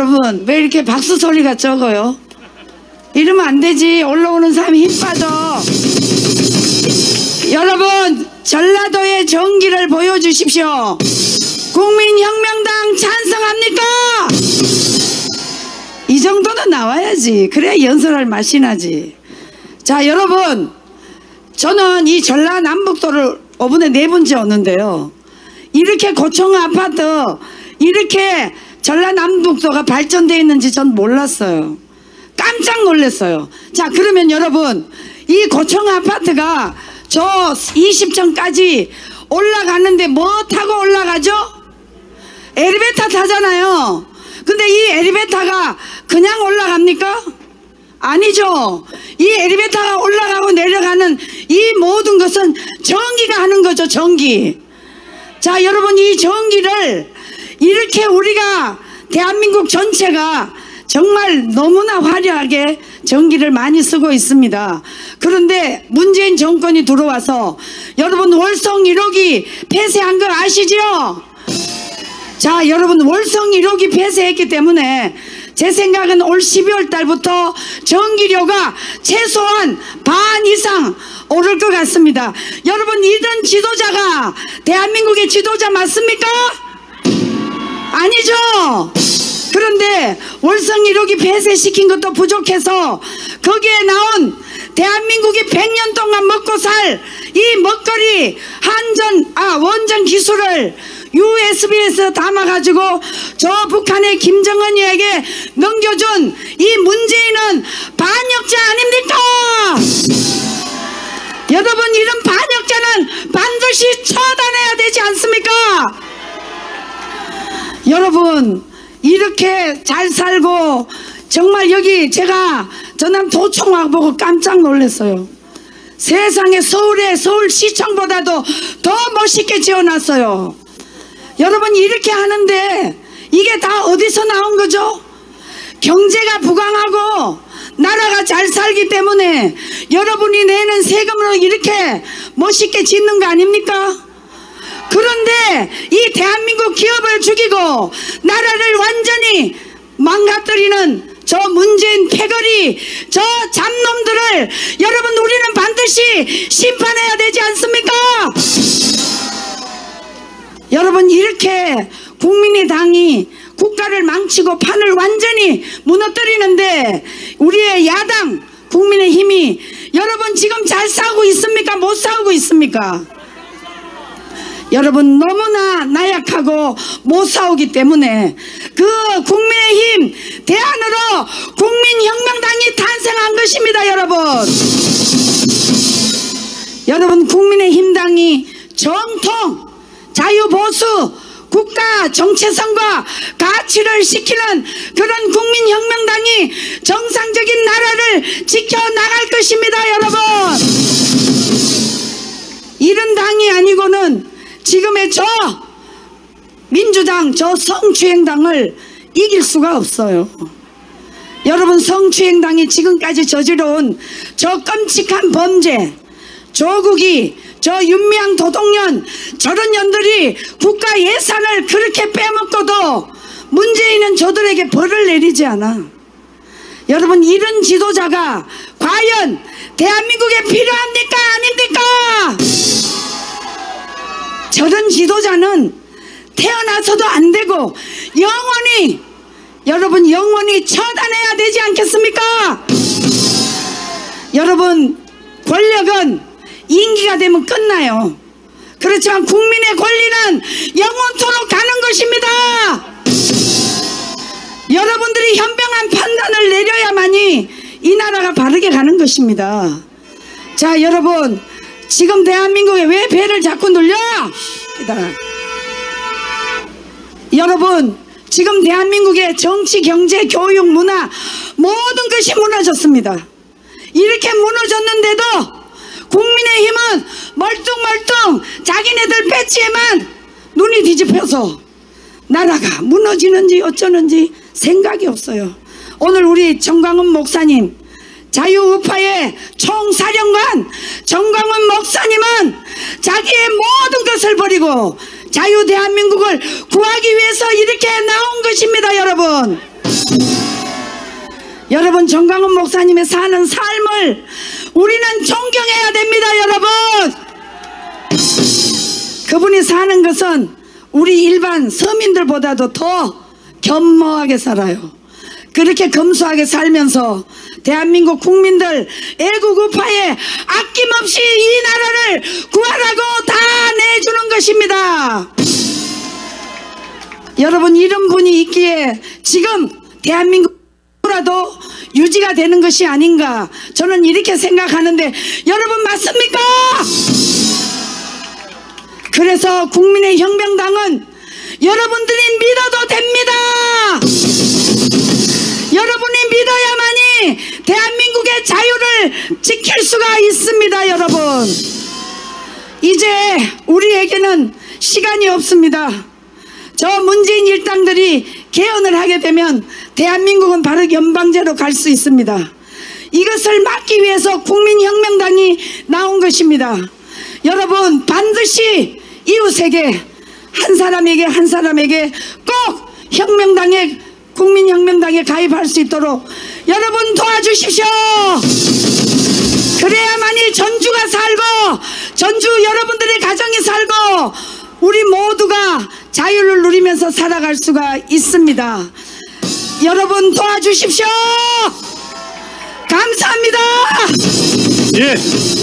여러분 왜 이렇게 박수 소리가 적어요? 이러면 안 되지. 올라오는 사람이 힘 빠져. 여러분 전라도의 정기를 보여주십시오. 국민혁명당 찬성합니까? 이 정도는 나와야지. 그래야 연설할 맛이 나지. 자 여러분 저는 이 전라남북도를 5분에 네 번째 오는데요. 이렇게 고층 아파트 이렇게 전라남북도가 발전되어 있는지 전 몰랐어요. 깜짝 놀랐어요. 자 그러면 여러분 이 고층 아파트가 저 20층까지 올라가는데 뭐 타고 올라가죠? 엘리베이터 타잖아요. 근데 이 엘리베이터가 그냥 올라갑니까? 아니죠. 이 엘리베이터가 올라가고 내려가는 이 모든 것은 전기가 하는 거죠. 전기. 자, 여러분 이 전기를 이렇게 우리가 대한민국 전체가 정말 너무나 화려하게 전기를 많이 쓰고 있습니다. 그런데 문재인 정권이 들어와서 여러분 월성 1호기 폐쇄한 거 아시죠? 자, 여러분 월성 1호기 폐쇄했기 때문에 제 생각은 올 12월 달부터 전기료가 최소한 반 이상 오를 것 같습니다. 여러분 이런 지도자가 대한민국의 지도자 맞습니까? 아니죠. 그런데 월성 1호기 폐쇄시킨 것도 부족해서 거기에 나온 대한민국이 100년 동안 먹고 살 이 먹거리 한전 아 원전 기술을 USB에서 담아가지고 저 북한의 김정은이에게 넘겨준 이 문재인은 반역자 아닙니까? 여러분 이런 반역자는 반드시 처단해야 되지 않습니까? 여러분 이렇게 잘 살고 정말 여기 제가 전남 도청학 보고 깜짝 놀랐어요. 세상에 서울에 서울시청보다도 더 멋있게 지어놨어요. 여러분 이렇게 하는데 이게 다 어디서 나온 거죠? 경제가 부강하고 나라가 잘 살기 때문에 여러분이 내는 세금으로 이렇게 멋있게 짓는 거 아닙니까? 그런데 이 대한민국 기업을 죽이고 나라를 완전히 망가뜨리는 저 문재인 패거리 저 잡놈들을 여러분 우리는 반드시 심판해야 되지 않습니까? 여러분 이렇게 국민의 당이 국가를 망치고 판을 완전히 무너뜨리는데 우리의 야당 국민의 힘이 여러분 지금 잘 싸우고 있습니까? 못 싸우고 있습니까? 여러분 너무나 나약하고 못 싸우기 때문에 그 국민의힘 대안으로 국민혁명당이 탄생한 것입니다 여러분. 여러분 국민의힘당이 정통 자유보수 국가 정체성과 가치를 지키는 그런 국민혁명당이 정상적인 나라를 지켜나갈 것입니다 여러분 지금의 저 민주당 저 성추행당을 이길 수가 없어요. 여러분 성추행당이 지금까지 저지러온 저 끔찍한 범죄 조국이 저 윤미향 도동년 저런 년들이 국가 예산을 그렇게 빼먹고도 문재인은 저들에게 벌을 내리지 않아. 여러분 이런 지도자가 과연 대한민국에 필요합니까? 아닙니까 저런 지도자는 태어나서도 안 되고 영원히 여러분 영원히 처단해야 되지 않겠습니까? 여러분 권력은 임기가 되면 끝나요. 그렇지만 국민의 권리는 영원토록 가는 것입니다. 여러분들이 현명한 판단을 내려야만이 이 나라가 바르게 가는 것입니다. 자 여러분 지금 대한민국에 왜 배를 자꾸 눌려? 기다려. 여러분 지금 대한민국의 정치, 경제, 교육, 문화 모든 것이 무너졌습니다. 이렇게 무너졌는데도 국민의힘은 멀뚱멀뚱 자기네들 배치에만 눈이 뒤집혀서 나라가 무너지는지 어쩌는지 생각이 없어요. 오늘 우리 정광훈 목사님 자유우파의 총사령관 정광훈 목사님은 자기의 모든 것을 버리고 자유 대한민국을 구하기 위해서 이렇게 나온 것입니다 여러분. 여러분 정강훈 목사님의 사는 삶을 우리는 존경해야 됩니다 여러분. 그분이 사는 것은 우리 일반 서민들보다도 더 겸허하게 살아요 그렇게 검소하게 살면서 대한민국 국민들 애국우파에 아낌없이 이 나라를 구하라고 다 내주는 것입니다 여러분 이런 분이 있기에 지금 대한민국라도 유지가 되는 것이 아닌가 저는 이렇게 생각하는데 여러분 맞습니까? 그래서 국민의 혁명당은 여러분들이 믿어도 됩니다. 여러분이 믿어야만이 대한민국의 자유를 지킬 수가 있습니다, 여러분. 이제 우리에게는 시간이 없습니다. 저 문재인 일당들이 개헌을 하게 되면 대한민국은 바로 연방제로 갈 수 있습니다. 이것을 막기 위해서 국민혁명당이 나온 것입니다. 여러분 반드시 이웃에게 한 사람에게 한 사람에게 꼭 혁명당에 국민혁명당에 가입할 수 있도록 여러분 도와주십시오. 그래야만이 전주가 살고 전주 여러분들의 가정이 살고 우리 모두가 자유를 누리면서 살아갈 수가 있습니다. 여러분 도와주십시오. 감사합니다. 예,